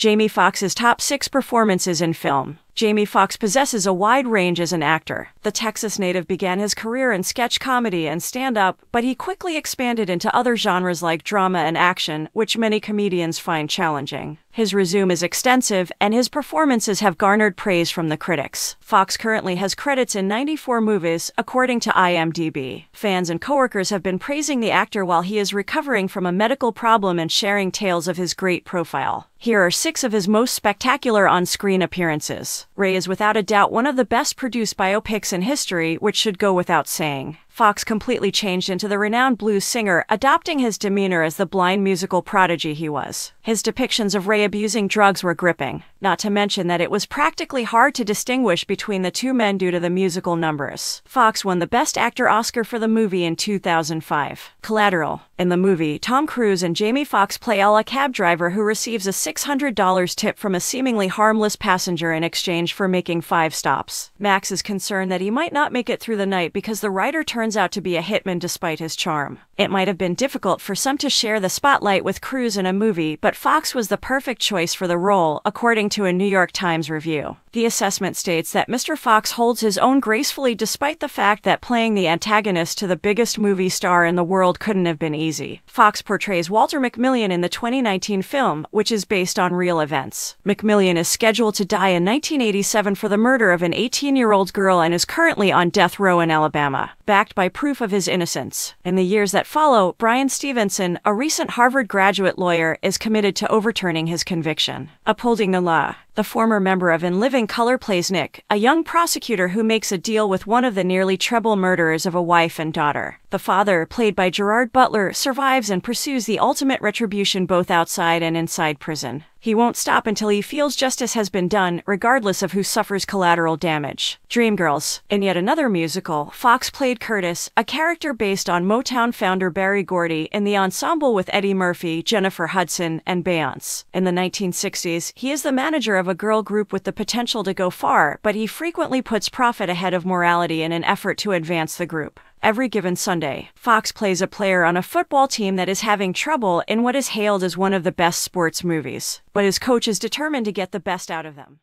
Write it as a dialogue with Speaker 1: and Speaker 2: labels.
Speaker 1: Jamie Foxx's top six performances in film. Jamie Foxx possesses a wide range as an actor. The Texas native began his career in sketch comedy and stand up, but he quickly expanded into other genres like drama and action, which many comedians find challenging. His resume is extensive, and his performances have garnered praise from the critics. Foxx currently has credits in 94 movies, according to IMDb. Fans and coworkers have been praising the actor while he is recovering from a medical problem and sharing tales of his great profile. Here are six of his most spectacular on screen appearances. Ray is without a doubt one of the best produced biopics in history, which should go without saying. Foxx completely changed into the renowned blues singer, adopting his demeanor as the blind musical prodigy he was. His depictions of Ray abusing drugs were gripping, not to mention that it was practically hard to distinguish between the two men due to the musical numbers. Foxx won the Best Actor Oscar for the movie in 2005. Collateral. In the movie, Tom Cruise and Jamie Foxx play a cab driver who receives a $600 tip from a seemingly harmless passenger in exchange for making five stops. Max is concerned that he might not make it through the night because the writer turns turns out to be a hitman despite his charm. It might have been difficult for some to share the spotlight with Cruise in a movie, but Foxx was the perfect choice for the role, according to a New York Times review. The assessment states that Mr. Foxx holds his own gracefully despite the fact that playing the antagonist to the biggest movie star in the world couldn't have been easy. Foxx portrays Walter McMillian in the 2019 film, which is based on real events. McMillian is scheduled to die in 1987 for the murder of an 18 year old girl and is currently on death row in Alabama, backed by proof of his innocence. In the years that follow, Bryan Stevenson, a recent Harvard graduate lawyer, is committed to overturning his conviction. Upholding the law, the former member of In Living Color plays Nick, a young prosecutor who makes a deal with one of the nearly treble murderers of a wife and daughter. The father, played by Gerard Butler, survives and pursues the ultimate retribution both outside and inside prison. He won't stop until he feels justice has been done, regardless of who suffers collateral damage. Dreamgirls. In yet another musical, Foxx played Curtis, a character based on Motown founder Berry Gordy, in the ensemble with Eddie Murphy, Jennifer Hudson, and Beyonce. In the 1960s, he is the manager of a girl group with the potential to go far, but he frequently puts profit ahead of morality in an effort to advance the group. Every given Sunday, Foxx plays a player on a football team that is having trouble in what is hailed as one of the best sports movies, but his coach is determined to get the best out of them.